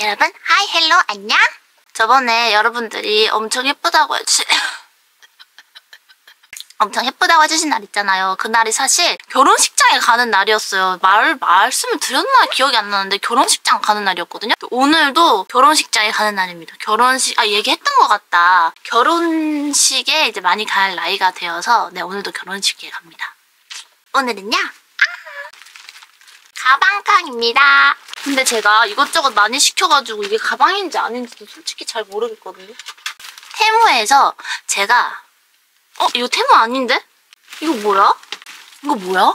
여러분, hi, hello, 안녕? 저번에 여러분들이 엄청 예쁘다고 해주신, 엄청 예쁘다고 해주신 날 있잖아요. 그날이 사실 결혼식장에 가는 날이었어요. 말, 말씀을 드렸나 기억이 안 나는데 결혼식장 가는 날이었거든요. 오늘도 결혼식장에 가는 날입니다. 결혼식, 아, 얘기했던 것 같다. 결혼식에 이제 많이 갈 나이가 되어서, 네, 오늘도 결혼식에 갑니다. 오늘은요, 가방깡입니다. 근데 제가 이것저것 많이 시켜가지고 이게 가방인지 아닌지도 솔직히 잘 모르겠거든요. 테무에서 제가 어? 이거 테무 아닌데? 이거 뭐야? 이거 뭐야?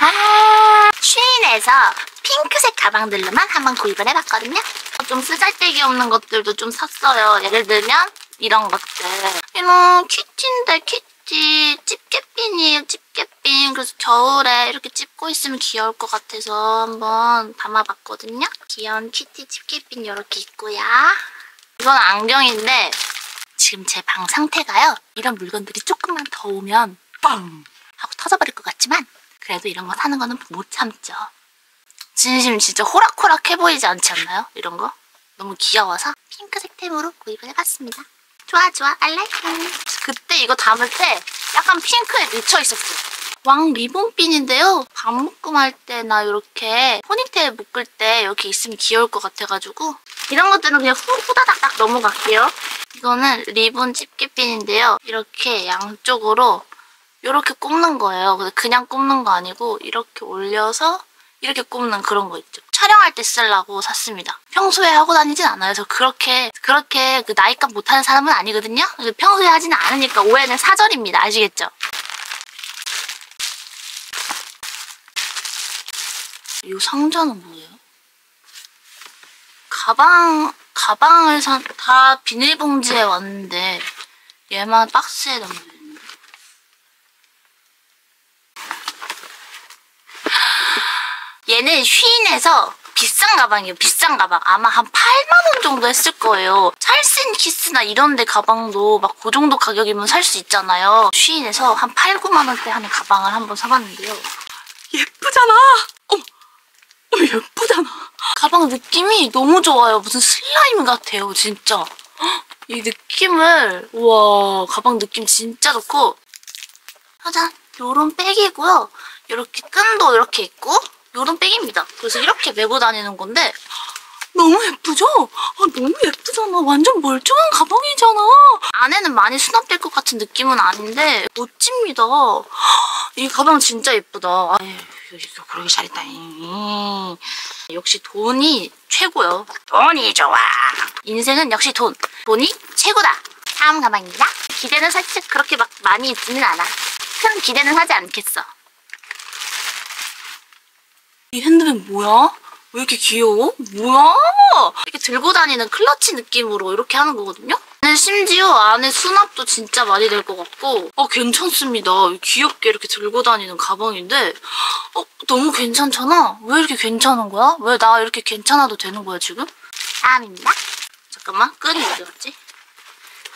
아 쉬인에서 핑크색 가방들로만 한번 구입을 해봤거든요. 좀 쓰잘데기 없는 것들도 좀 샀어요. 예를 들면 이런 것들. 이런 키티인데 키 티 집게핀이에요. 집게핀. 그래서 겨울에 이렇게 찝고 있으면 귀여울 것 같아서 한번 담아봤거든요. 귀여운 키티 집게핀 이렇게 있고요. 이건 안경인데 지금 제 방 상태가요. 이런 물건들이 조금만 더 오면 빵 하고 터져버릴 것 같지만 그래도 이런 거 사는 거는 못 참죠. 진심 진짜 호락호락해 보이지 않지 않나요? 이런 거? 너무 귀여워서 핑크색 템으로 구입을 해봤습니다. 좋아 좋아 I like it. 그때 이거 담을 때 약간 핑크에 미쳐 있었어요. 왕 리본핀인데요. 밥 묶음할 때나 이렇게 포니테일 묶을 때 이렇게 있으면 귀여울 것 같아가지고 이런 것들은 그냥 후, 후다닥닥 넘어갈게요. 이거는 리본 집게핀인데요. 이렇게 양쪽으로 이렇게 꼽는 거예요. 그냥 꼽는 거 아니고 이렇게 올려서 이렇게 꼽는 그런 거 있죠. 촬영할 때 쓰려고 샀습니다. 평소에 하고 다니진 않아요. 저 그렇게 그렇게 그 나이값 못하는 사람은 아니거든요. 평소에 하지는 않으니까 오해는 사절입니다. 아시겠죠? 이 상자는 뭐예요? 가방 가방을 산 다 비닐봉지에 왔는데 얘만 박스에 담겨 있네. 얘는 쉬인에서 비싼 가방이에요. 비싼 가방. 아마 한 8만 원 정도 했을 거예요. 찰슨 키스나 이런 데 가방도 막 그 정도 가격이면 살 수 있잖아요. 쉬인에서 한 8, 9만 원대 하는 가방을 한번 사봤는데요. 예쁘잖아. 어머, 어머 예쁘잖아. 가방 느낌이 너무 좋아요. 무슨 슬라임 같아요, 진짜. 헉, 이 느낌을 우와 가방 느낌 진짜 좋고 짜잔 요런 백이고요. 이렇게 끈도 이렇게 있고 요런 백입니다. 그래서 이렇게 메고 다니는 건데 너무 예쁘죠? 아, 너무 예쁘잖아. 완전 멀쩡한 가방이잖아. 안에는 많이 수납될 것 같은 느낌은 아닌데 멋집니다. 이 가방 진짜 예쁘다. 아유, 이거 그러기 잘했다. 역시 돈이 최고요. 돈이 좋아. 인생은 역시 돈. 돈이 최고다. 다음 가방입니다. 기대는 살짝 그렇게 막 많이 있지는 않아. 큰 기대는 하지 않겠어. 이 핸드백 뭐야? 왜 이렇게 귀여워? 뭐야? 이렇게 들고 다니는 클러치 느낌으로 이렇게 하는 거거든요? 심지어 안에 수납도 진짜 많이 될 것 같고 어 괜찮습니다. 귀엽게 이렇게 들고 다니는 가방인데 어 너무 괜찮잖아? 왜 이렇게 괜찮은 거야? 왜 나 이렇게 괜찮아도 되는 거야 지금? 다음입니다. 잠깐만 끈이 어디 갔지?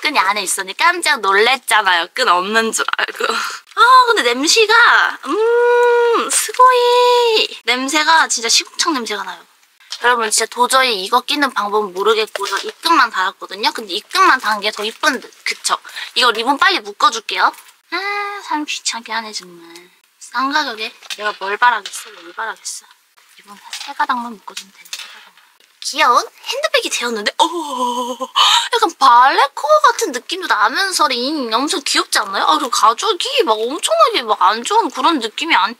끈이 안에 있었니 깜짝 놀랬잖아요. 끈 없는 줄 알고. 아 근데 냄새가 음 스고이 냄새가 진짜 시궁창 냄새가 나요. 여러분 진짜 도저히 이거 끼는 방법은 모르겠고요. 이 끈만 달았거든요. 근데 이 끈만 단 게 더 이쁜 듯. 그쵸? 이거 리본 빨리 묶어줄게요. 아 사람 귀찮게 하네 정말. 싼 가격에 내가 뭘 바라겠어 뭘 바라겠어. 리본 세 가닥만 묶어주면 되네. 귀여운 핸드백이 되었는데 어 약간 balletcore 같은 느낌도 나면서 링 엄청 귀엽지 않나요? 아 그리고 가죽이 막 엄청나게 막 안 좋은 그런 느낌이 안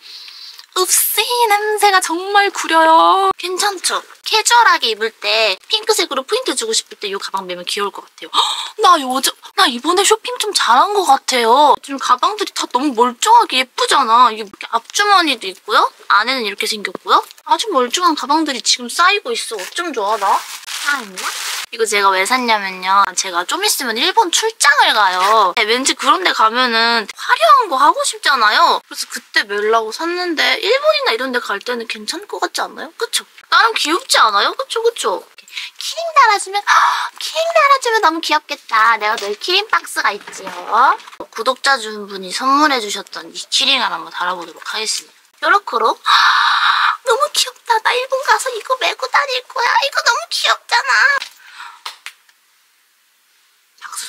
읍 시 냄새가 정말 구려요. 괜찮죠? 캐주얼하게 입을 때 핑크색으로 포인트 주고 싶을 때 이 가방 매면 귀여울 것 같아요. 헉, 나 요즘 나 이번에 쇼핑 좀 잘한 것 같아요. 지금 가방들이 다 너무 멀쩡하게 예쁘잖아. 이게 이렇게 앞주머니도 있고요. 안에는 이렇게 생겼고요. 아주 멀쩡한 가방들이 지금 쌓이고 있어. 어쩜 좋아 나? 아니야? 이거 제가 왜 샀냐면요. 제가 좀 있으면 일본 출장을 가요. 네, 왠지 그런 데 가면은 화려한 거 하고 싶잖아요. 그래서 그때 멜라고 샀는데 일본이나 이런 데 갈 때는 괜찮을 것 같지 않나요? 그쵸? 나름 귀엽지 않아요? 그쵸 그쵸? 키링 달아주면 아, 키링 달아주면 너무 귀엽겠다. 내가 늘 키링 박스가 있지요. 구독자 준 분이 선물해 주셨던 이 keyring을 한번 달아보도록 하겠습니다. 요렇게로 너무 귀엽다. 나 일본 가서 이거 메고 다닐 거야. 이거 너무 귀엽잖아.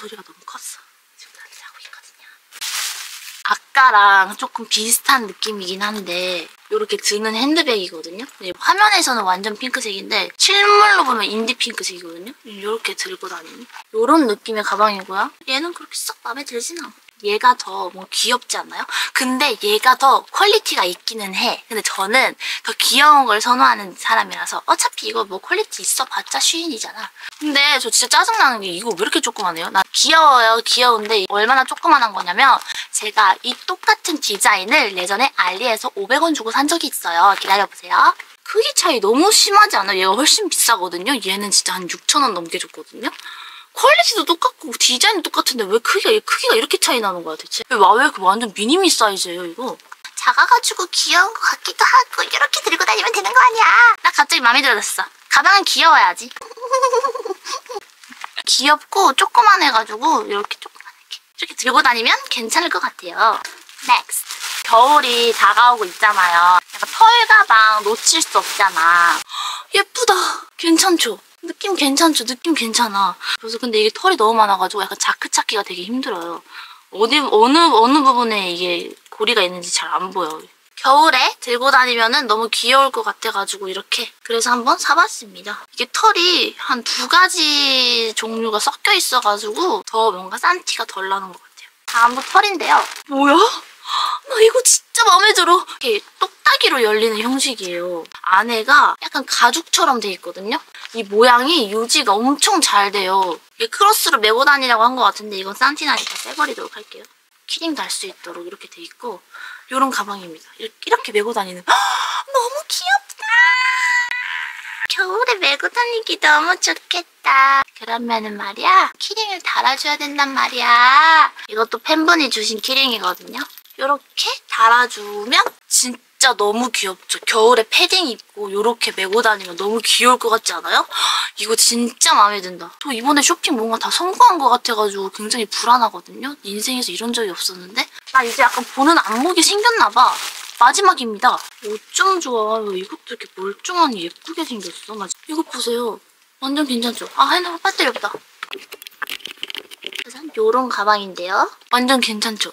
소리가 너무 컸어. 지금 난리 나고 있거든요. 아까랑 조금 비슷한 느낌이긴 한데 이렇게 드는 핸드백이거든요. 근데 화면에서는 완전 핑크색인데 실물로 보면 인디 핑크색이거든요. 이렇게 들고 다니는 이런 느낌의 가방이고요. 얘는 그렇게 썩 마음에 들진 않아. 얘가 더 뭐 귀엽지 않나요? 근데 얘가 더 quality가 있기는 해. 근데 저는 더 귀여운 걸 선호하는 사람이라서 어차피 이거 뭐 quality 있어 봤자 SHEIN이잖아. 근데 저 진짜 짜증나는 게 이거 왜 이렇게 조그만해요? 나 귀여워요 귀여운데 얼마나 조그만한 거냐면 제가 이 똑같은 디자인을 예전에 알리에서 500원 주고 산 적이 있어요. 기다려보세요. 크기 차이 너무 심하지 않아요? 얘가 훨씬 비싸거든요. 얘는 진짜 한 6,000원 넘게 줬거든요. quality도 똑같고 디자인도 똑같은데 왜 크기가 크기가 이렇게 차이 나는 거야 대체? 와 왜 그 완전 mini me 사이즈예요 이거? 작아가지고 귀여운 것 같기도 하고 이렇게 들고 다니면 되는 거 아니야? 나 갑자기 마음에 들었어. 가방은 귀여워야지. 귀엽고 조그만 해가지고 이렇게 조그만하게 이렇게 들고 다니면 괜찮을 것 같아요. Next. 겨울이 다가오고 있잖아요. 약간 털 가방 놓칠 수 없잖아. 예쁘다. 괜찮죠? 느낌 괜찮죠? 느낌 괜찮아. 그래서 근데 이게 털이 너무 많아가지고 약간 자크 찾기가 되게 힘들어요. 어디 어느 어느 부분에 이게 고리가 있는지 잘 안 보여. 겨울에 들고 다니면은 너무 귀여울 것 같아가지고 이렇게 그래서 한번 사봤습니다. 이게 털이 한 두 가지 종류가 섞여 있어가지고 더 뭔가 싼 티가 덜 나는 것 같아요. 다음은 털인데요. 뭐야? 나 이거 진짜 마음에 들어. 이렇게 똑딱이로 열리는 형식이에요. 안에가 약간 가죽처럼 돼 있거든요. 이 모양이 유지가 엄청 잘 돼요. 이게 크로스로 메고 다니라고 한 것 같은데 이건 산티나니까 빼버리도록 할게요. 키링 달 수 있도록 이렇게 돼 있고 이런 가방입니다. 이렇게, 이렇게 메고 다니는 너무 귀엽다. 겨울에 메고 다니기 너무 좋겠다. 그러면은 말이야 keyring을 달아줘야 된단 말이야. 이것도 팬분이 주신 keyring이거든요. 이렇게 달아주면 진짜 너무 귀엽죠. 겨울에 패딩 입고 이렇게 메고 다니면 너무 귀여울 것 같지 않아요? 이거 진짜 마음에 든다. 저 이번에 쇼핑 뭔가 다 성공한 것 같아가지고 굉장히 불안하거든요. 인생에서 이런 적이 없었는데 나 이제 약간 보는 안목이 생겼나 봐. 마지막입니다. 어쩜 좋아. 이것도 이렇게 멀쩡하니 예쁘게 생겼어. 나 이거 보세요. 완전 괜찮죠? 아, 핸드폰 배터리 없다. 짜잔, 요런 가방인데요. 완전 괜찮죠?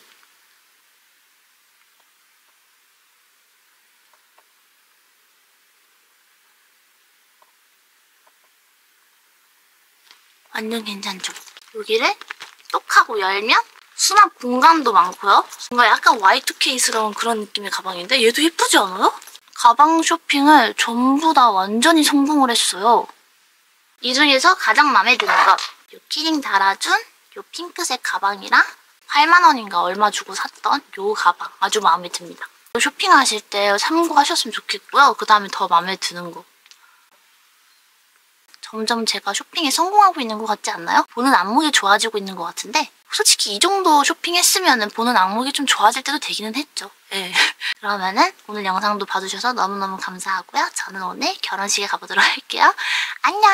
완전 괜찮죠? 여기를 똑 하고 열면 수납 공간도 많고요. 뭔가 약간 Y2K스러운 그런 느낌의 가방인데 얘도 예쁘지 않아요? 가방 쇼핑을 전부 다 완전히 성공을 했어요. 이 중에서 가장 마음에 드는 거이 키링 달아준 이 핑크색 가방이랑 8만 원인가 얼마 주고 샀던 이 가방 아주 마음에 듭니다. 쇼핑하실 때 참고하셨으면 좋겠고요. 그 다음에 더 마음에 드는 거 점점 제가 쇼핑에 성공하고 있는 것 같지 않나요? 보는 안목이 좋아지고 있는 것 같은데 솔직히 이 정도 쇼핑했으면 보는 안목이 좀 좋아질 때도 되기는 했죠. 네. 그러면은 오늘 영상도 봐주셔서 너무너무 감사하고요. 저는 오늘 결혼식에 가보도록 할게요. 안녕!